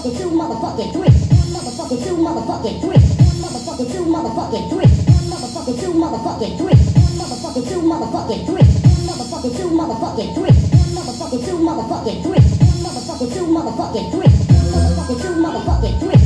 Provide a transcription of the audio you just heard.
motherfucking two motherfucking three. One motherfucking two motherfucking three. One motherfucking two motherfucking three. One motherfucking two motherfucking three. One motherfucking two motherfucking three. One motherfucking two motherfucking three. One motherfucking two motherfucking three. One motherfucking two motherfucking three. One motherfucking two motherfucking three.